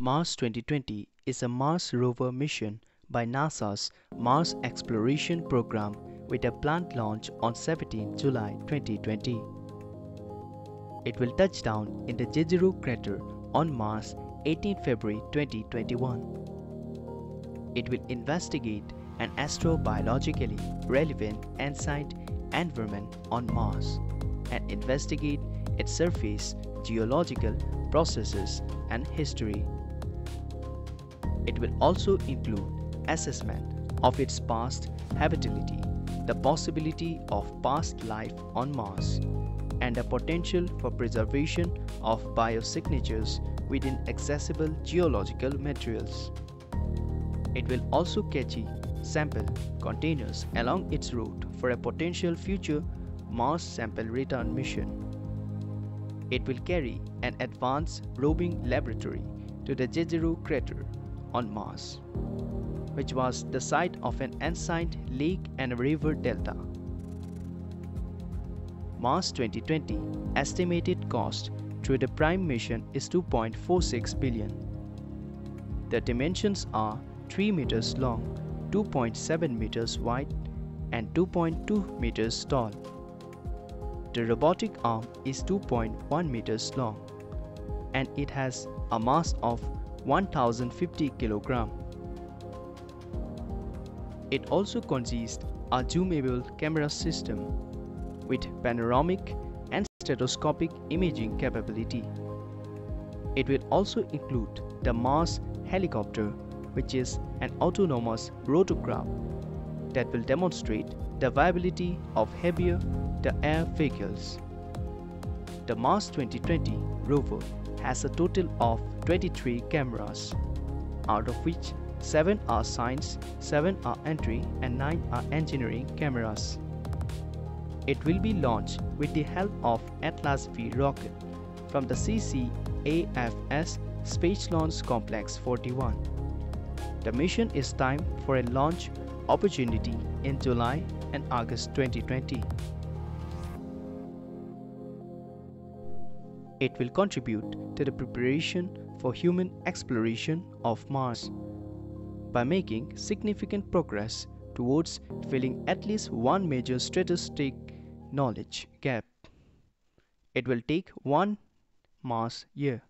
Mars 2020 is a Mars rover mission by NASA's Mars Exploration Program with a planned launch on 17 July 2020. It will touch down in the Jezero crater on Mars 18 February 2021. It will investigate an astrobiologically relevant ancient environment on Mars and investigate its surface geological processes and history. It will also include assessment of its past habitability, the possibility of past life on Mars, and the potential for preservation of biosignatures within accessible geological materials. It will also catchy sample containers along its route for a potential future Mars sample return mission. It will carry an advanced roving laboratory to the Jezero crater on Mars, which was the site of an ancient lake and river delta. Mars 2020 estimated cost through the prime mission is 2.46 billion. The dimensions are 3 meters long, 2.7 meters wide and 2.2 meters tall. The robotic arm is 2.1 meters long and it has a mass of 1050 kg. It also consists a zoomable camera system with panoramic and stereoscopic imaging capability. It will also include the Mars helicopter which is an autonomous rotorcraft that will demonstrate the viability of heavier the air vehicles. The Mars 2020 rover has a total of 23 cameras, out of which 7 are science, 7 are entry and 9 are engineering cameras. It will be launched with the help of Atlas V rocket from the CCAFS Space Launch Complex 41. The mission is timed for a launch opportunity in July and August 2020. It will contribute to the preparation for human exploration of Mars by making significant progress towards filling at least one major statistic knowledge gap. It will take one Mars year.